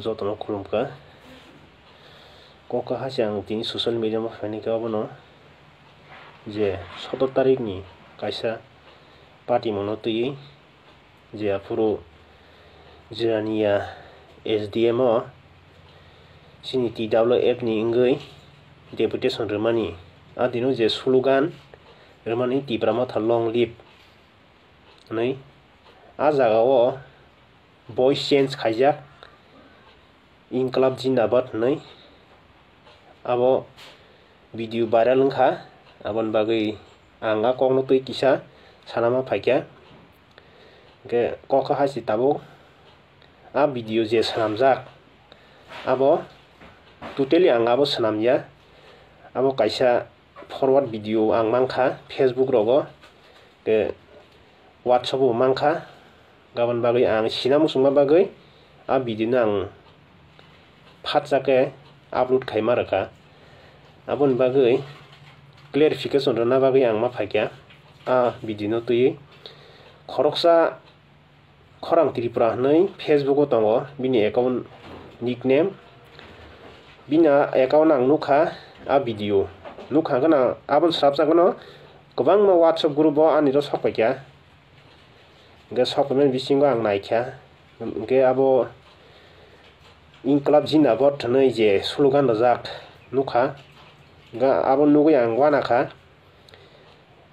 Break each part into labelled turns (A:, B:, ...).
A: joto no khulumka koka hasi ang tini social media mo faini ka abono je sotor tarik ni kaisa party mono tui je afuru jirania SDM o sini TWF ni ingui deputation remani adino je slogan remani tibrama thalong lip nei a jaga o বইচ change খাইজাক ইনকলাব জিন্দাবাদ নাই আব video viral খা আবন বাকি আঙা কখনো তুই কিসা সানামা ফাইকা কক হাসি তাবো আ ভিডিও যে সানাম যাক আব টোটেলি আঙাবো সানাম যা আব কাইসা ফরওয়ার্ড ভিডিও আং মাংখা ফেসবুক রব হোয়াটসঅ্যাপও মাংখা गाबोन बागै आं सिना मोसौमा बागै आरो बिदिनो आं फातजाके आपल'ड खालामो आरोखा आबोन बागै क्लेरिफिकेसन रोना बागै आं मा फायकिया आ बिदिनो तुयै खरकसा खरां त्रिपुरा हनै फेसबुकआव दङ बिनि एकाउन्ट निकनेम बिना एकाउन्ट आं नुखा आ भिडिअ नुखागोन आं आबोन स्राब जागोन गोबां वाट्सएप ग्रुपआव आंनिल' सफायकिया ge supplement bisingo ang naikya ge abo in inqilab jin abo thnoi je slogan rajak nukha ga abo nugui ang wana kha.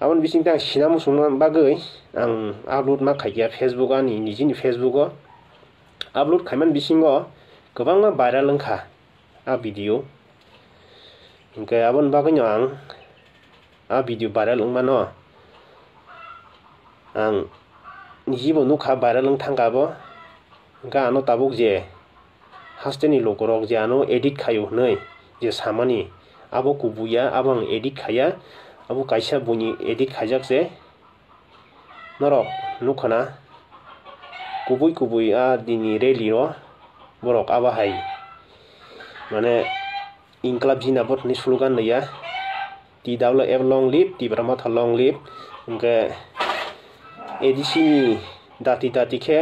A: Abon bising tang sinamu sungman bagoi ang upload ma khaiya facebook ani nijini facebook o. Upload khaiman bisingo gobangma viral lengkha a video. Ge abon bagoi ang, a video viral lengma no. Ang nijibo nukha viral wngthangka abo hingke ano tabuk je haste ni logo rok je ano edit khaio hinui je samani abo kubuya abo ang edit khaya abo kaisa buini edit khaijak je norok nukha na kubui kubui a dini rally o borok abo hai mane inklab jinabot ni slogan laiya TWF long live tibrama long live hingke এ ডি চি নি দাঁতি দাঁতি খে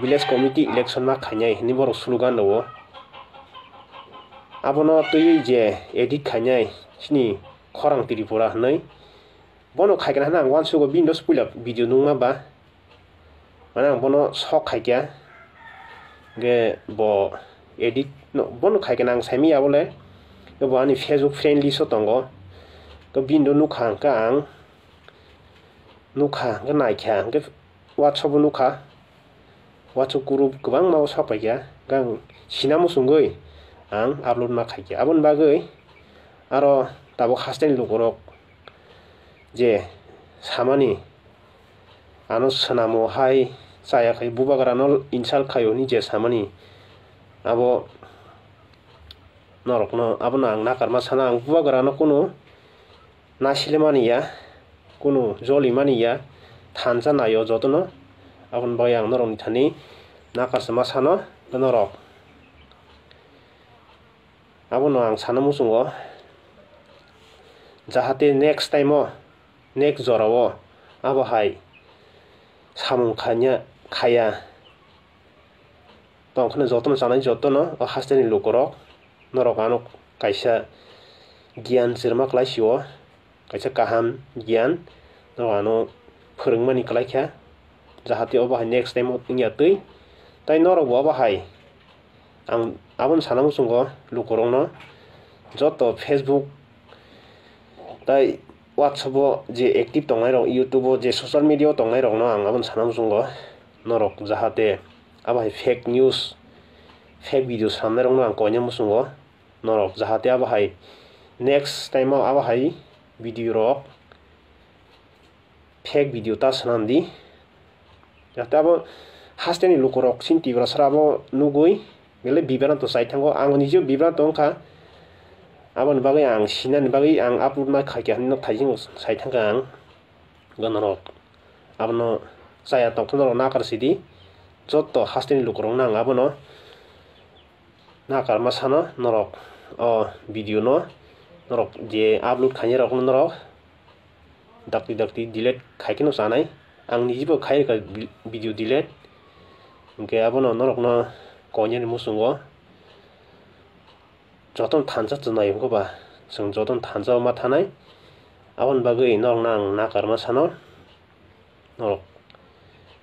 A: village committee election মা খাইনাই সেইখিনি বৰ শ্লোগান ল'ব আপোনাৰ যে এডিট খাইনাই সেইখিনি খৰাং তিৰি পৰা হেনাই বনো খাই কেনে হেনা ওৱান চুগ বিন্দ স্পুলত ভিডিঅ' নোংমা বা মানে বনো চখ খাইকিয়া গে ব এডিট বনো খাই কেনে আং চাইমি আবলৈ বানি ফেচবুক ফ্ৰেণ্ডলি চতংগ তো বিন্দু নুখাংকা আং nuka ga nai kya ga watsobu nuka watso group kubang mau sapa ya gang sinamu sungoi ang upload ma khai abon bagoi aro tabo khasteni lukorok je samani ano sanamu hai saya khai bubagrano insal khayo ni je samani abo norokno abona ang nakarma sana ang bubagrano kono nasile maniya কোনো জল ইমানি ইয়া থানসা নাই যতনো আপন বাই আং নরম থানি না কাসমা সানো নরক আবনো আং সানো মুসুঙ্গ যাহাতে নেক্সট টাইমও নেক্সট জরাও আবহাই সামুং খানিয়া খায়া তখন যতন জানাই যতন ও হাস্তানি লোকরক নরকানো কাইসা জ্ঞান জিরমাক লাইসিও norok bo abo hai ang aboni sana muchungo logo rok no joto facebook tei whatsapp o je active tongnai rok youtube o je social media o tongnai rok no ang aboni sana muchungo norok jahate abo hai fake news fake video samnai rok no ang koina muchungo norok jahate abo hai next time o abo hai video rok fake video ta swnamdi jate abo haste ni logo rok sini tibrasara abo nugui belai bibranto chai thango ang nijo bibranto wngkha aboni bagui ang sinani bagui ang upload ma khaikha hinui nog thaijingo sai thangka ang ganarok abono chaya tongthokma rok nakar sidi joto haste ni logo rok no ang abono nakarma sano norok je upload khaine rok norok dakti dakti, delete khaike no sanai ang nijibo khai ka video delete. Unke abono norok no konyen musungo joton thanja chnai ko ba. Sung joton thanja ma thanai abon bagai norok nang na karma sano norok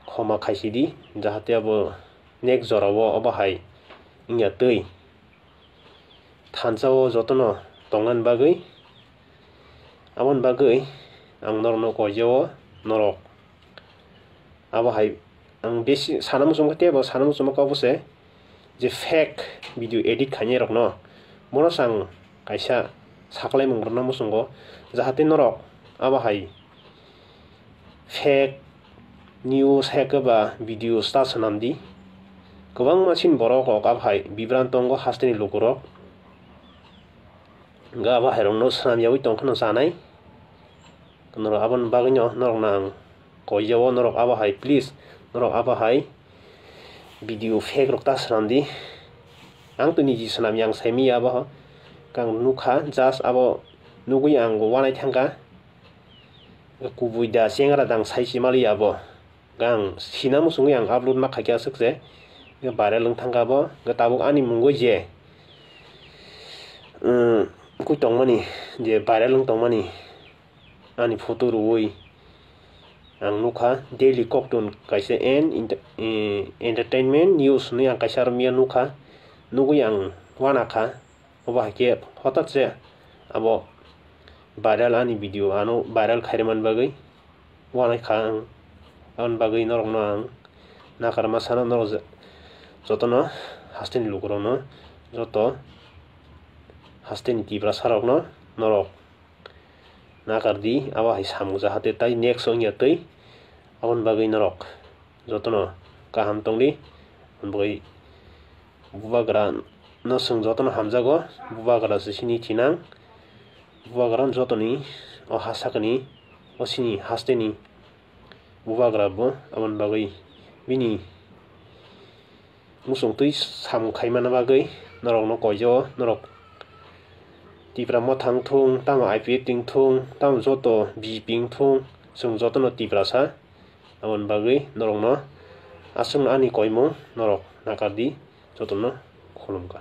A: khoma khaisi di jahate abo next jorabo obahai ইয়া তৈ থানচাও যতন tongan bagui amon bagui ang norno hay, jo biết, abo nó không có sanam sum kate nó không có ko bose. Je fake video edit khanye rok no. Nó sang kaisa saklai mong rna musungo jahate norok abo hay, fake news hack ba video sta sanam di. Kobang masin borok ok. Ab hai bibran tongo hasteni rồi ga ba herong no sam yawi tong khana sanai norok aban bagnyo norok nang ko yawo norok aba hai, please. Norok aba hai video fake rok ta sramdi ang tu niji sanam yang semi aba ha kang nukha jas abo nugui ang go wanai thangka kubui da sengra dang sai simali abo gang sinam sungi ang upload ma khakya sukse ga bare lung thangka bo. Ga tabuk ani mungoi je. Um nukha daily koktun kaisa n entertainment news hinui ang kaisa armia nukha nugui ang uanakha obo haike hotat se abo viral ani video ano viral khairmani bagui uanaikha ang aboni bagui norok no ang nakarma sana norok jotono hasteni lukurok no joto hasteni tibrasa rok no norok nakardi abo hai samung jahate tai next wngya twi aboni bagui norok jotono kaham tongdi amtwui bubagra no chwng jotono hamjago bubagra se sini tinang bubagra no jotoni o ha sakani o sini hasteni bubagra bo aboni bagui bini muchungtwi samung khaimana bagui norok no koijao norok 地不拉莫汤通，但嘛爱别丁通，但嘛做多米冰通，送做多诺地不拉啥，那文巴个那龙呢，阿送阿尼 coi 么，那罗那卡地，做多呢，可能个。